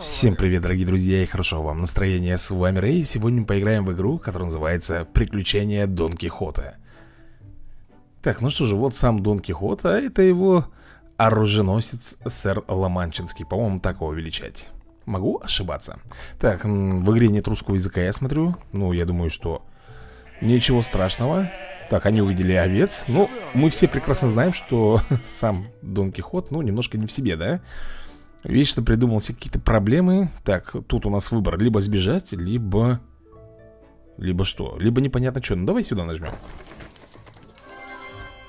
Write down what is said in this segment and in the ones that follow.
Всем привет, дорогие друзья, и хорошо вам настроения. С вами Рэй, сегодня мы поиграем в игру, которая называется «Приключения Дон Кихота». Так, ну что же, вот сам Дон Кихот, а это его оруженосец сэр Ломанчинский, по-моему, так его величать. Могу ошибаться. Так, в игре нет русского языка, я смотрю. Ну, я думаю, что ничего страшного. Так, они увидели овец. Ну, мы все прекрасно знаем, что сам Дон Кихот, ну, немножко не в себе, да? Вечно придумал себе какие-то проблемы. Так, тут у нас выбор. Либо сбежать, либо... Либо что? Либо непонятно что Ну давай сюда нажмем.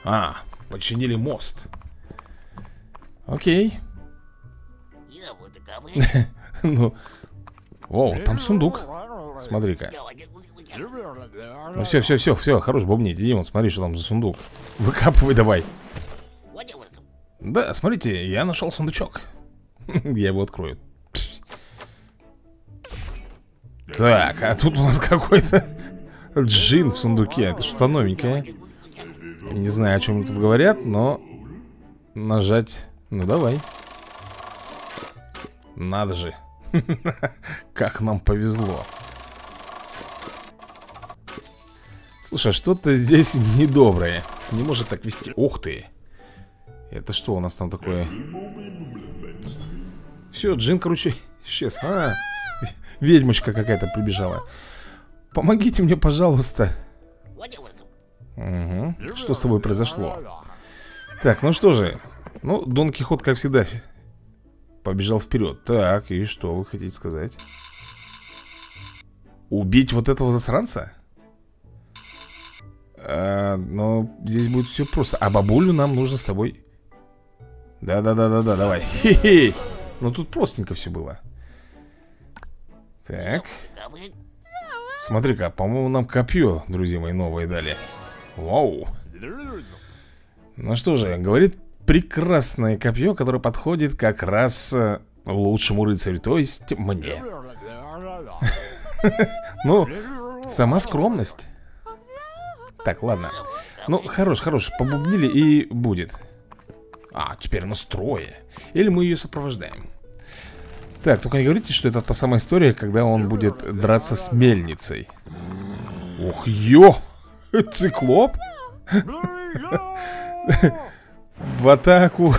А, починили мост. Окей. Ну. О, там сундук. Смотри-ка. Ну все, все, все, все, хорош бубнить Иди вон, смотри, что там за сундук. Выкапывай давай. Да, смотрите, я нашел сундучок Я его открою. Так, а тут у нас какой-то джин в сундуке. Это что-то новенькое. Не знаю, о чем тут говорят, но Нажать Ну давай. Надо же. Как нам повезло. Слушай, а что-то здесь недоброе. Не может так вести. Ух ты. Это что у нас там такое? Все, Джин, короче, исчез. А, Ведьмочка какая-то прибежала. Помогите мне, пожалуйста. Угу. Что с тобой произошло? Так, ну что же. Ну, Дон Кихот, как всегда Побежал вперед Так, и что вы хотите сказать? Убить вот этого засранца? А, но здесь будет все просто. А бабулю нам нужно с тобой. Да-да-да-да-да, давай. Хе-хе но тут простенько все было. Так. Смотри-ка, по-моему, нам копье, друзья мои, новое дали. Вау. Ну что же, говорит прекрасное копье, которое подходит как раз э, лучшему рыцарю, то есть мне. Ну, сама скромность. Так, ладно. Ну, хорош, хорош, побубнили и будет А, теперь настрое Или мы ее сопровождаем так, только не говорите, что это та самая история, когда он будет драться с мельницей. Ух, ё! Циклоп? В атаку.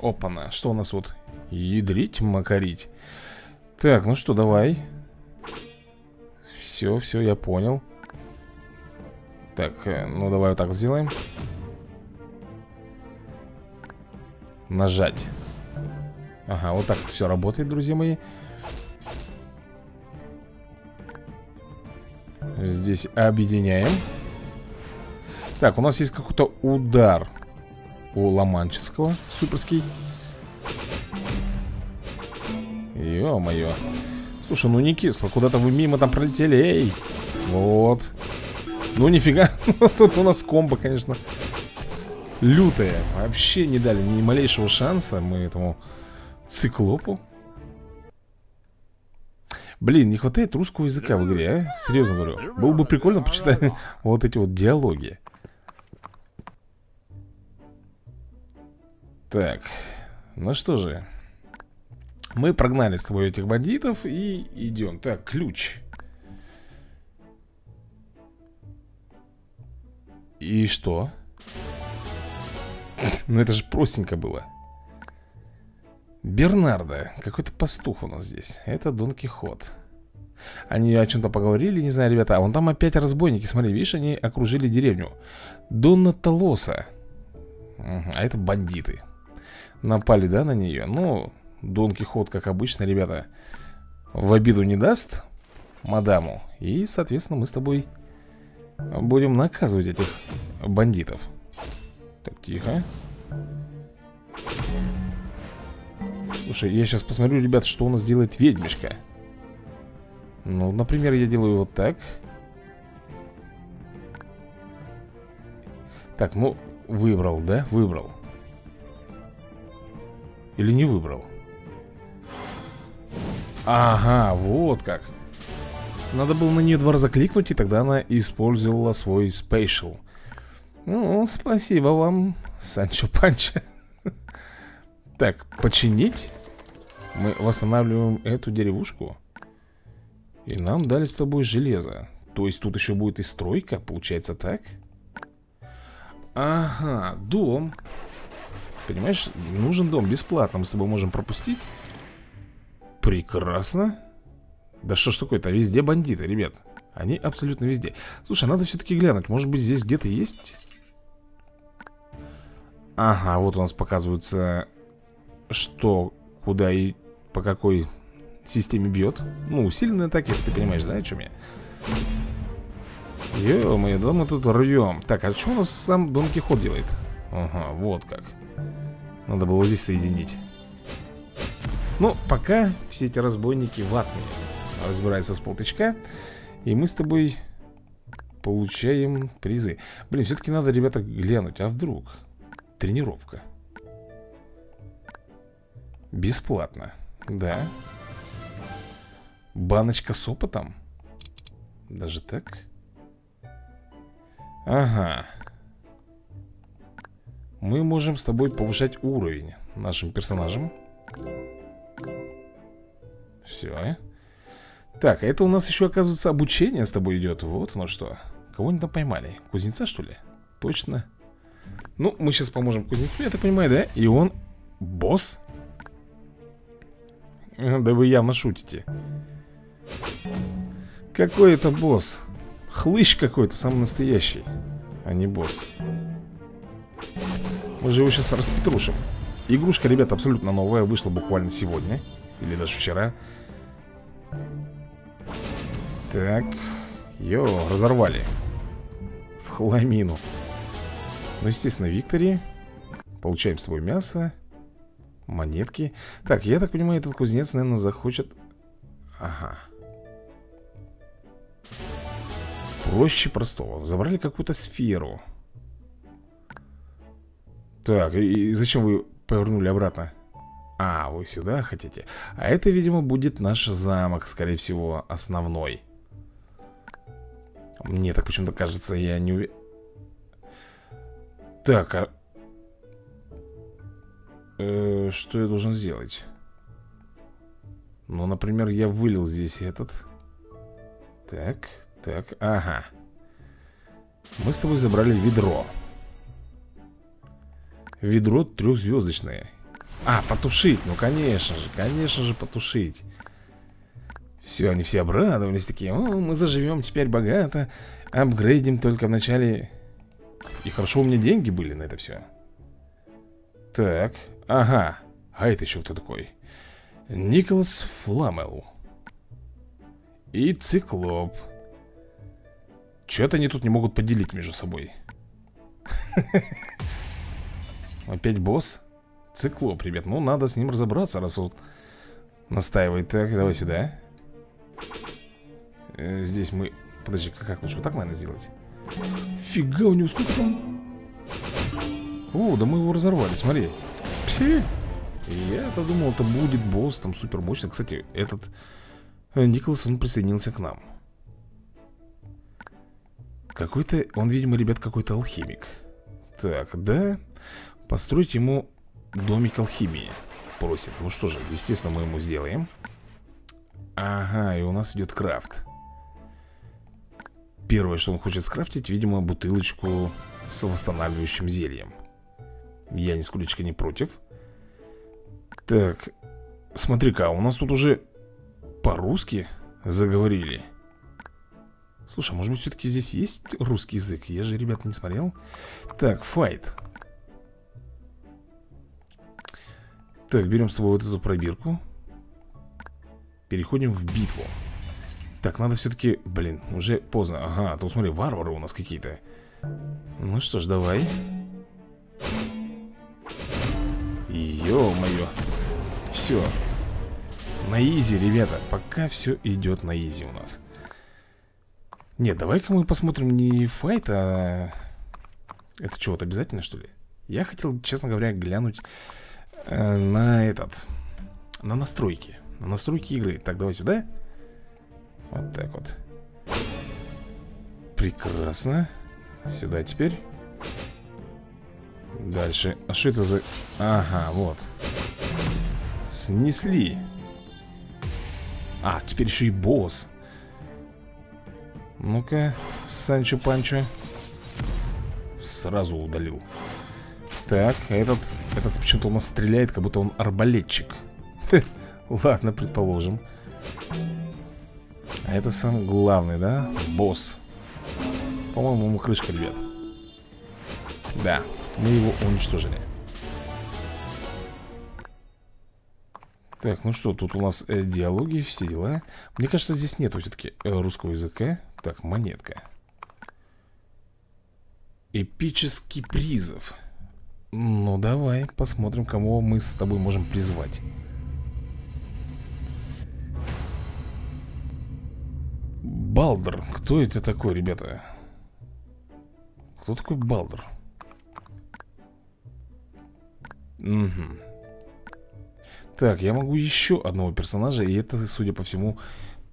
Опа-на, что у нас вот? Ядрить, макарить. Так, ну что, давай. Все, все, я понял. Так, э, ну давай вот так сделаем. Нажать. Ага, вот так все работает, друзья мои. Здесь объединяем. Так, у нас есть какой-то удар У Ломанческого Суперский. Ё-моё. Слушай, ну не кисло, куда-то вы мимо там пролетели Эй, вот. Ну нифига, тут у нас комбо, конечно Лютая Вообще не дали ни малейшего шанса Мы этому Циклопу? Блин, не хватает русского языка в игре, а? Серьезно говорю. Было бы прикольно почитать вот эти вот диалоги. Так, ну что же. Мы прогнали с тобой этих бандитов и идем. Так, ключ. И что? Ну это же простенько было. Бернардо. Какой-то пастух у нас здесь. Это Дон Кихот. Они о чем-то поговорили, не знаю, ребята. А вон там опять разбойники. Смотри, видишь, они окружили деревню. Донна Толоса. А это бандиты. Напали, да, на нее? Ну, Дон Кихот, как обычно, ребята, в обиду не даст мадаму. И, соответственно, мы с тобой будем наказывать этих бандитов. Так, тихо. Слушай, я сейчас посмотрю, ребят, что у нас делает ведьмишка. Ну, например, я делаю вот так. Так, ну, выбрал, да? Выбрал. Или не выбрал? Ага, вот как. Надо было на нее два раза кликнуть, и тогда она использовала свой спейшл. Ну, спасибо вам, Санчо Панча Так, починить. Мы восстанавливаем эту деревушку. И нам дали с тобой железо. То есть тут еще будет и стройка, получается так? Ага, дом. Понимаешь, нужен дом бесплатно Мы с тобой можем пропустить. Прекрасно. Да что ж такое-то, везде бандиты, ребят. Они абсолютно везде. Слушай, надо все-таки глянуть, может быть здесь где-то есть Ага, вот у нас показывается Что, куда и по какой системе бьет Ну, усиленные атаки, ты понимаешь, да, о чем я? Ё-моё, да мы тут рвем Так, а что у нас сам Дон Кихот делает? Ага, вот как Надо было здесь соединить Ну, пока все эти разбойники ватные Разбираются с полточка И мы с тобой получаем призы Блин, все-таки надо, ребята, глянуть А вдруг? Тренировка. Бесплатно Да. Баночка с опытом? Даже так? Ага. Мы можем с тобой повышать уровень Нашим персонажам. Все Так, это у нас еще, оказывается, обучение с тобой идет Вот оно что. Кого-нибудь там поймали? Кузнеца, что ли? Точно Ну, мы сейчас поможем кузнецу, я так понимаю, да? И он босс? Да вы явно шутите Какой это босс? Хлыщ какой-то, самый настоящий А не босс Мы же его сейчас распетрушим Игрушка, ребята, абсолютно новая Вышла буквально сегодня Или даже вчера Так Йо, разорвали В хламину Ну, естественно, Виктори. Получаем с тобой мясо Монетки. Так, я так понимаю, этот кузнец, наверное, захочет Ага. Проще простого. Забрали какую-то сферу. Так, и, и зачем вы повернули обратно? А, вы сюда хотите? А это, видимо, будет наш замок, скорее всего, основной. Мне так почему-то кажется, я не уверен Так, а... Э, что я должен сделать? Ну, например, я вылил здесь этот. Так, так, ага. Мы с тобой забрали ведро. Ведро трехзвездочное. А, потушить, ну конечно же, конечно же потушить. Все, они все обрадовались такие О, мы заживем теперь богато Апгрейдим только в начале И хорошо у меня деньги были на это все Так, ага. А это еще кто такой? Николас Фламел. И Циклоп. Что-то они тут не могут поделить между собой. Опять босс? Циклоп, ребят, ну надо с ним разобраться, раз он настаивает. Так, давай сюда. Э, Здесь мы... Подожди, как лучше? Вот так, наверное, сделать Фига у него, сколько там... О, да мы его разорвали, смотри. Я-то думал, это будет босс там супер мощный Кстати, этот э, Николас, он присоединился к нам. Какой-то, он, видимо, ребят, какой-то алхимик. Так, да? Построить ему домик алхимии. Просит, ну что же, естественно, мы ему сделаем. Ага, и у нас идет крафт Первое, что он хочет скрафтить, видимо, бутылочку с восстанавливающим зельем. Я нисколько не против. Так, смотри-ка, у нас тут уже по-русски заговорили. Слушай, может быть все-таки здесь есть русский язык? Я же, ребята, не смотрел. Так, файт Так, берем с тобой вот эту пробирку. Переходим в битву Так, надо все-таки... Блин, уже поздно Ага, а то смотри, варвары у нас какие-то Ну что ж, давай Ё-моё Все На изи, ребята Пока все идет на изи у нас нет, давай-ка мы посмотрим не файт, а... Это что, вот обязательно, что ли? Я хотел, честно говоря, глянуть э, на этот... На настройки. На настройки игры. Так, давай сюда. Вот так вот. Прекрасно. Сюда теперь. Дальше. А что это за... Ага, вот. Снесли А, теперь еще и босс Ну-ка, Санчо Панчо Сразу удалил Так, а этот, этот почему-то у нас стреляет, как будто он арбалетчик Ладно, предположим А это сам главный, да? Босс? По-моему, ему крышка, ребят Да, мы его уничтожили. Так, ну что, тут у нас э, диалоги, все дела. Мне кажется, здесь нету все-таки э, русского языка. Так, монетка. Эпический призыв. Ну, давай посмотрим, кого мы с тобой можем призвать Балдер, кто это такой, ребята? Кто такой Балдер? Угу так, я могу еще одного персонажа И это, судя по всему,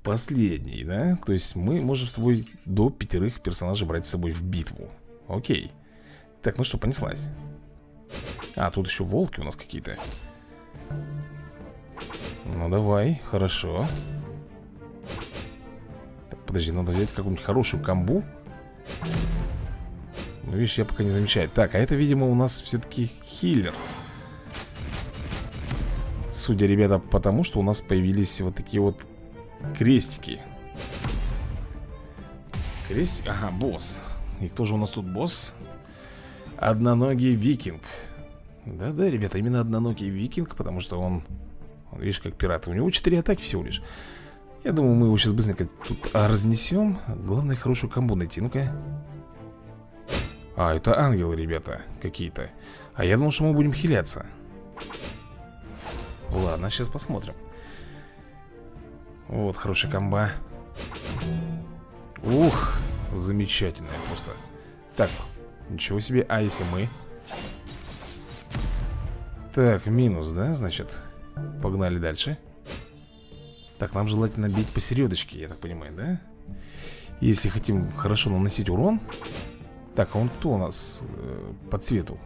последний, да? То есть мы можем с тобой до пятерых персонажей брать с собой в битву. Окей. Так, ну что, понеслась. А, тут еще волки у нас какие-то. Ну давай, хорошо. Так, подожди, надо взять какую-нибудь хорошую камбу Ну, видишь, я пока не замечаю. Так, а это, видимо, у нас все-таки хиллер. Судя, ребята, потому что у нас появились вот такие вот крестики. Крестик? Ага, босс. И кто же у нас тут босс? Одноногий викинг. Да-да, ребята, именно одноногий викинг Потому что он, он видишь, как пират У него 4 атаки всего лишь Я думаю, мы его сейчас быстренько тут разнесем Главное, хорошую комбу найти. Ну-ка. А, это ангелы, ребята, какие-то. А я думал, что мы будем хиляться. Ладно, сейчас посмотрим. Вот, хорошая комба. Ух, замечательная просто. Так, ничего себе, а если мы? Так, минус, да, значит? Погнали дальше Так, нам желательно бить посередочке, я так понимаю, да? Если хотим хорошо наносить урон Так, а он кто у нас э, по цвету?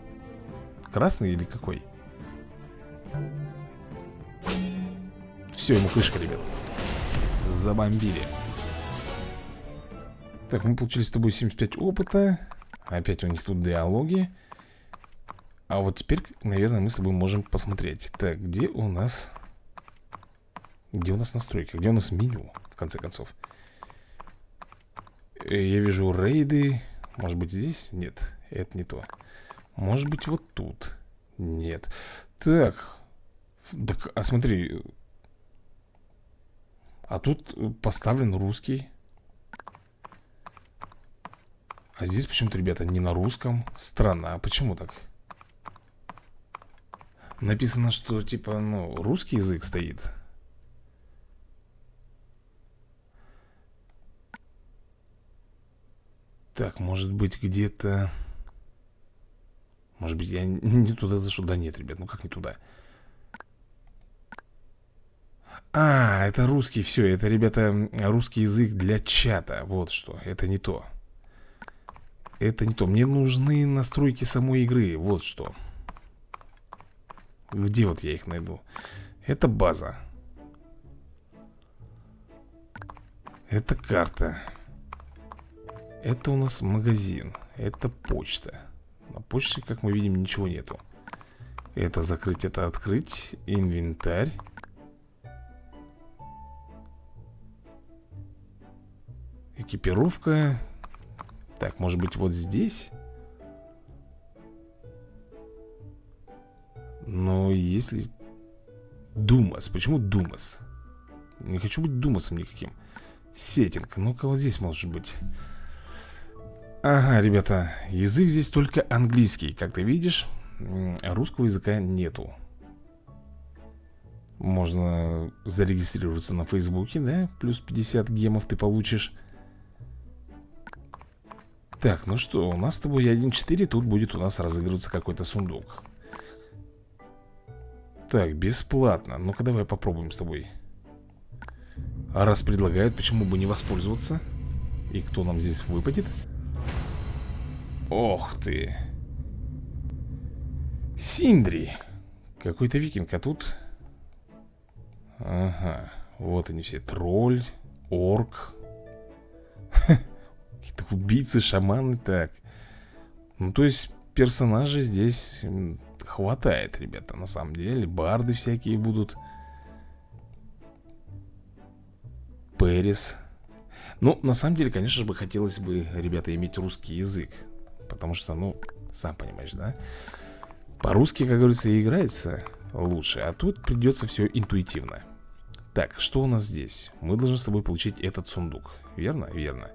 Красный или какой? Все, ему крышка, ребят Забомбили Так, мы получили с тобой 75 опыта Опять у них тут диалоги А вот теперь, наверное, мы с тобой можем посмотреть Так, где у нас Где у нас настройка? Где у нас меню, в конце концов? Э, я вижу рейды Может быть здесь? Нет, это не то Может быть вот тут Нет Так Так, а смотри а тут э, поставлен русский А здесь почему-то, ребята, не на русском Странно, а почему так? Написано, что типа, ну, русский язык стоит Так, может быть где-то Может быть я не туда зашел. Да нет, ребят, ну как не туда? А, это русский, все, это, ребята, русский язык для чата. Вот что, это не то. Это не то, мне нужны настройки самой игры. Вот что. Где вот я их найду? Это база. Это карта Это у нас магазин Это почта. На почте, как мы видим, ничего нету. Это закрыть, это открыть. Инвентарь. Экипировка. Так, может быть вот здесь? Но если... Думас, почему Думас? Не хочу быть Думасом никаким. Сеттинг, ну-ка вот здесь может быть Ага, ребята, язык здесь только английский Как ты видишь, русского языка нету Можно зарегистрироваться на Фейсбуке, да? Плюс 50 гемов ты получишь так, ну что, у нас с тобой 1.4 Тут будет у нас разыгрываться какой-то сундук Так, бесплатно Ну-ка давай попробуем с тобой А раз предлагают, почему бы не воспользоваться? И кто нам здесь выпадет? Ох ты. Синдри. Какой-то викинг, а тут? Ага, вот они все. Тролль, орк. Какие-то убийцы, шаманы, так. Ну, то есть персонажей здесь хватает, ребята, на самом деле. Барды всякие будут. Пэрис Ну, на самом деле, конечно же, хотелось бы, ребята, иметь русский язык Потому что, ну, сам понимаешь, да? По-русски, как говорится, играется лучше А тут придется все интуитивно Так, что у нас здесь? Мы должны с тобой получить этот сундук Верно? Верно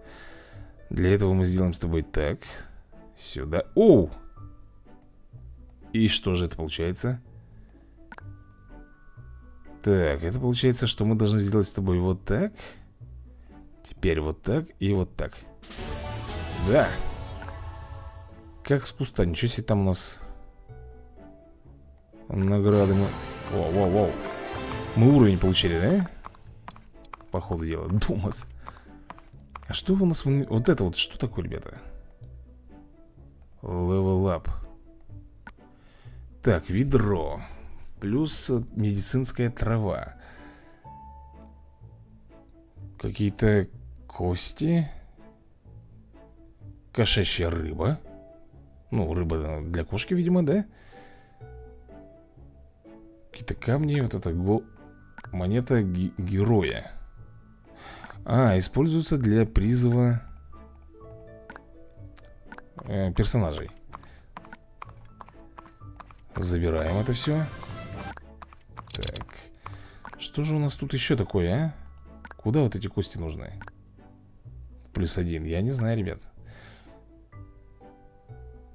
Для этого мы сделаем с тобой так Сюда Оу! И что же это получается? Так, это получается, что мы должны сделать с тобой вот так Теперь вот так и вот так Да Как с куста, ничего себе там у нас Награды мы... Воу, воу, воу. Мы уровень получили, да? По ходу дела. Думас. А что у нас... Вот это вот, что такое, ребята? Level up. Так, ведро. Плюс медицинская трава. Какие-то кости. Кошачья рыба. Ну, рыба для кошки, видимо, да? Да. Какие-то камни, вот это гол... монета героя. А, используется для призыва э, персонажей. Забираем это все. Так. Что же у нас тут еще такое, а? Куда вот эти кости нужны? Плюс один. Я не знаю, ребят.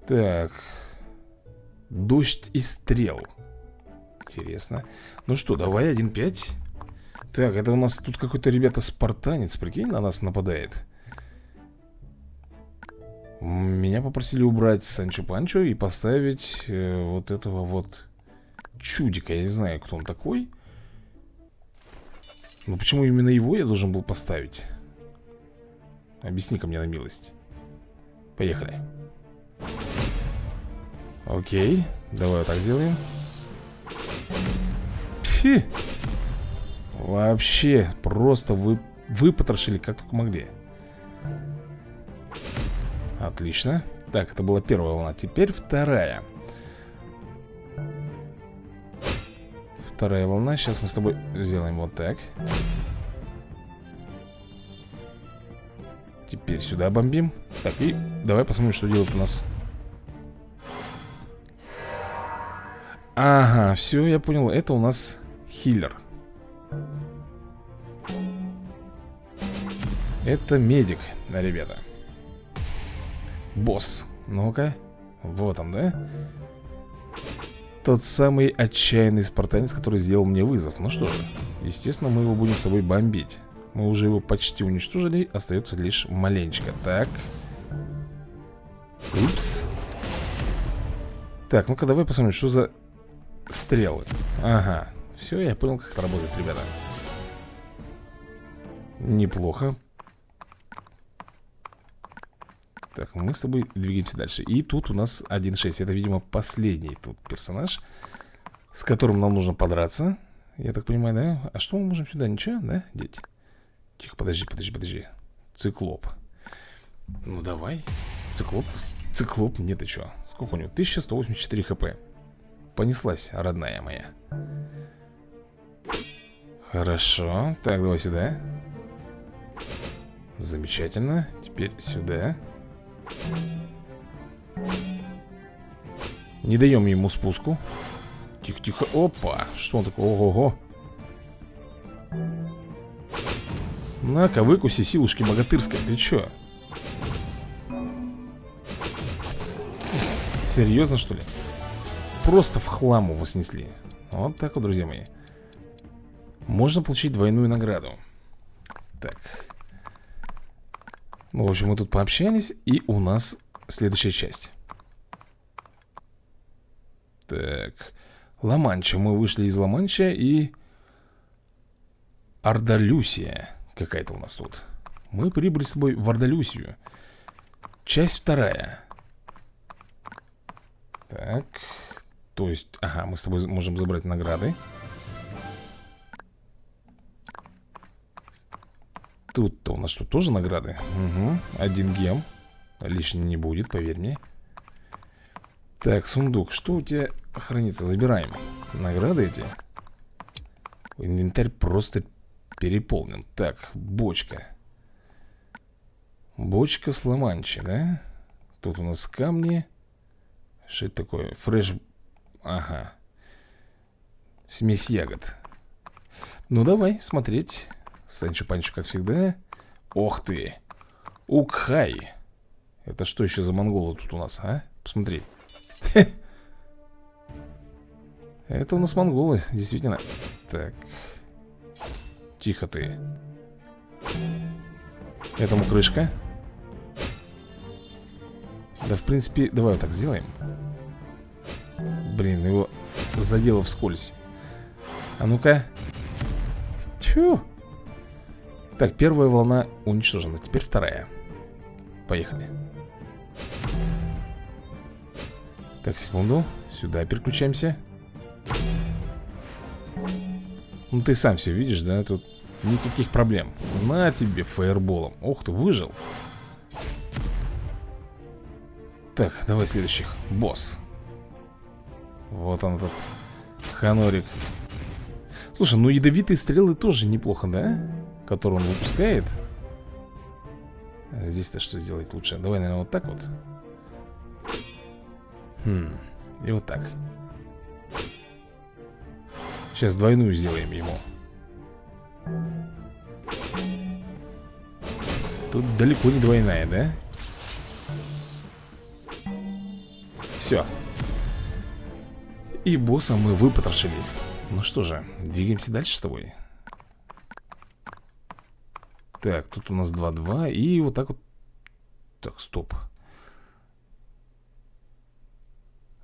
Так. Дождь и стрел. Интересно. Ну что, давай 1-5 Так, это у нас тут какой-то, ребята, спартанец Прикинь, на нас нападает. Меня попросили убрать Санчо Панчо И поставить э, вот этого вот Чудика. Я не знаю, кто он такой. Но почему именно его я должен был поставить? Объясни-ка мне на милость. Поехали Окей, давай вот так сделаем. Фи. Вообще, просто вы, выпотрошили как только могли. Отлично. Так, это была первая волна. Теперь вторая. Вторая волна. Сейчас мы с тобой сделаем вот так. Теперь сюда бомбим. Так, и давай посмотрим, что делает у нас Ага, все, я понял. Это у нас хиллер. Это медик, ребята? Босс. Ну-ка Вот он, да? Тот самый отчаянный спартанец, который сделал мне вызов. Ну что же, естественно, мы его будем с тобой бомбить. Мы уже его почти уничтожили Остается лишь маленечко. Так. Упс. Так, ну-ка давай посмотрим, что за Стрелы Ага, все, я понял, как это работает, ребята Неплохо Так, мы с тобой двигаемся дальше И тут у нас 1.6 Это, видимо, последний тут персонаж С которым нам нужно подраться Я так понимаю, да? А что мы можем сюда? Ничего, да, дети? Тихо, подожди, подожди, подожди Циклоп Ну, давай Циклоп, циклоп, нет, ты что? Сколько у него? 1184 хп Понеслась, родная моя Хорошо Так, давай сюда Замечательно Теперь сюда Не даем ему спуску Тихо-тихо Опа, что он такое? Ого-го На-ка, выкуси силушки богатырской Ты чё? Серьезно, что ли? Просто в хламу вознесли Вот так вот, друзья мои. Можно получить двойную награду. Так. Ну, в общем, мы тут пообщались И у нас следующая часть. Так. Ламанча, мы вышли из Ламанча и Ардалюсия какая-то у нас тут. Мы прибыли с тобой в Ардалюсию. Часть вторая. Так то есть, ага, мы с тобой можем забрать награды Тут-то у нас что, тоже награды? Угу, один гем Лишний не будет, поверь мне Так, сундук, что у тебя хранится? Забираем Награды эти Инвентарь просто переполнен Так, бочка Бочка с ламанчи, да? Тут у нас камни Что это такое? Фреш... Ага. Смесь ягод. Ну давай смотреть. Санчо Панчо, как всегда. Ох ты! Укхай. Это что еще за монголы тут у нас, а? Посмотри. Это у нас монголы, действительно. Так. Тихо ты. Этому крышка. Да, в принципе, давай вот так сделаем Блин, его задело вскользь. А ну-ка. Тьфу. Так, первая волна уничтожена Теперь вторая. Поехали. Так, секунду. Сюда переключаемся. Ну ты сам все видишь, да? Тут никаких проблем. На тебе фаерболом. Ух ты, выжил. Так, давай следующих. Босс Вот он этот Ханорик Слушай, ну ядовитые стрелы тоже неплохо, да? Которые он выпускает Здесь-то что сделать лучше? Давай, наверное, вот так вот Хм, и вот так Сейчас двойную сделаем ему Тут далеко не двойная, да? Все И босса мы выпотрошили. Ну что же, двигаемся дальше с тобой. Так, тут у нас 2-2 И вот так вот. Так, стоп.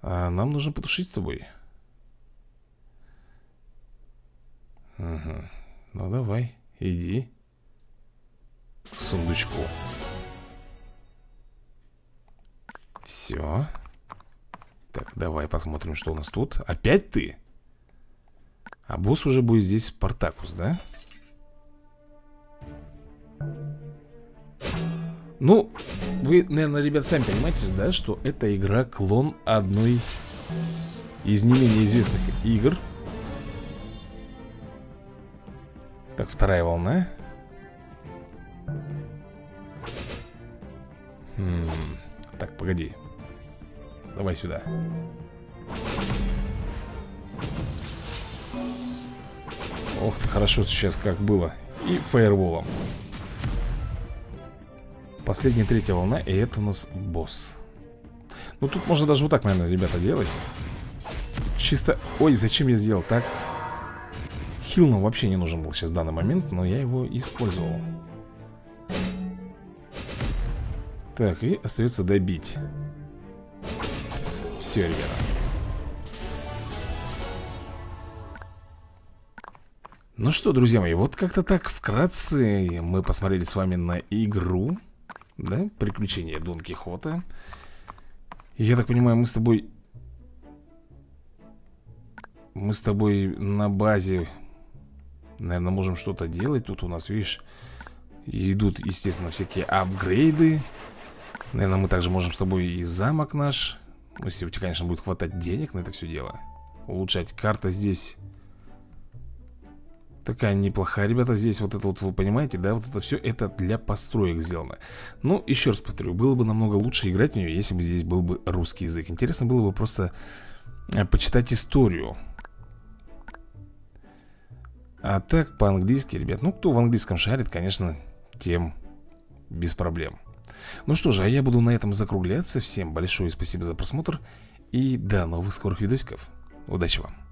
А нам нужно потушить с тобой. Угу. Ну давай, иди К сундучку. Все Так, давай посмотрим, что у нас тут Опять ты? А босс уже будет здесь Спартакус, да? Ну, вы, наверное, ребят, сами понимаете, да, что эта игра клон одной из не менее известных игр Так, вторая волна хм. Так, погоди Давай сюда. Ох ты, хорошо сейчас как было. И фаерволом. Последняя третья волна И это у нас босс. Ну тут можно даже вот так, наверное, ребята, делать. Чисто... Ой, зачем я сделал так? Хил нам вообще не нужен был сейчас в данный момент Но я его использовал. Так, и остается добить Ребята Ну что, друзья мои, вот как-то так вкратце мы посмотрели с вами на игру да? Приключения Дон Кихота Я так понимаю, мы с тобой Мы с тобой на базе Наверное, можем что-то делать. Тут у нас, видишь Идут, естественно, всякие апгрейды. Наверное, мы также можем с тобой и замок наш если у тебя, конечно, будет хватать денег на это все дело Улучшать карта здесь Такая неплохая, ребята, здесь вот это вот, вы понимаете, да, вот это все, это для построек сделано. Ну, еще раз повторю, было бы намного лучше играть в нее, если бы здесь был бы русский язык. Интересно было бы просто э, почитать историю. А так, по-английски, ребят, ну, кто в английском шарит, конечно, тем без проблем Ну что же, а я буду на этом закругляться Всем большое спасибо за просмотр И до новых скорых видосиков Удачи вам!